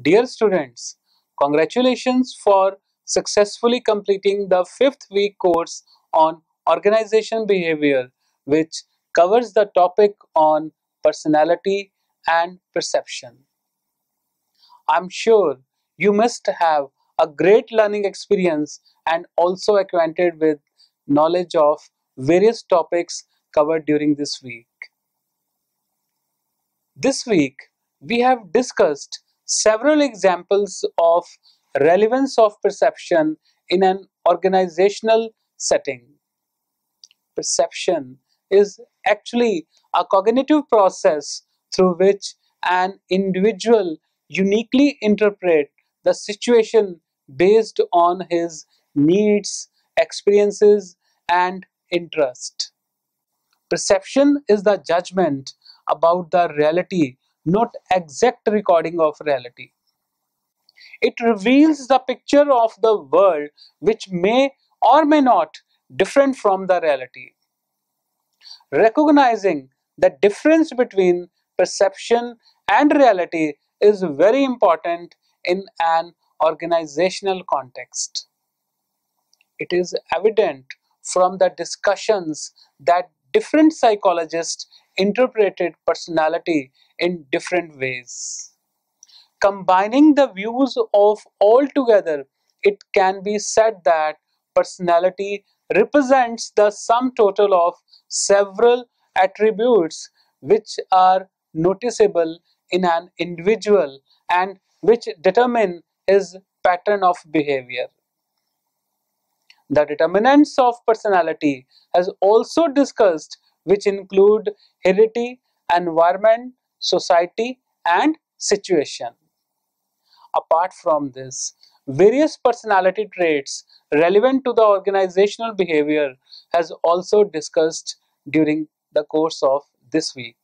Dear students, congratulations for successfully completing the fifth week course on organization behavior, which covers the topic on personality and perception. I'm sure you must have a great learning experience and also acquainted with knowledge of various topics covered during this week. This week, we have discussed several examples of relevance of perception in an organizational setting. Perception is actually a cognitive process through which an individual uniquely interpret the situation based on his needs, experiences, and interest. Perception is the judgment about the reality, not exact recording of reality. It reveals the picture of the world which may or may not different from the reality. Recognizing the difference between perception and reality is very important in an organizational context. It is evident from the discussions that different psychologists interpreted personality in different ways. Combining the views of all together, it can be said that personality represents the sum total of several attributes which are noticeable in an individual and which determine his pattern of behavior. The determinants of personality has also discussed which include heredity, environment, society and situation. Apart from this, various personality traits relevant to the organizational behavior has also discussed during the course of this week.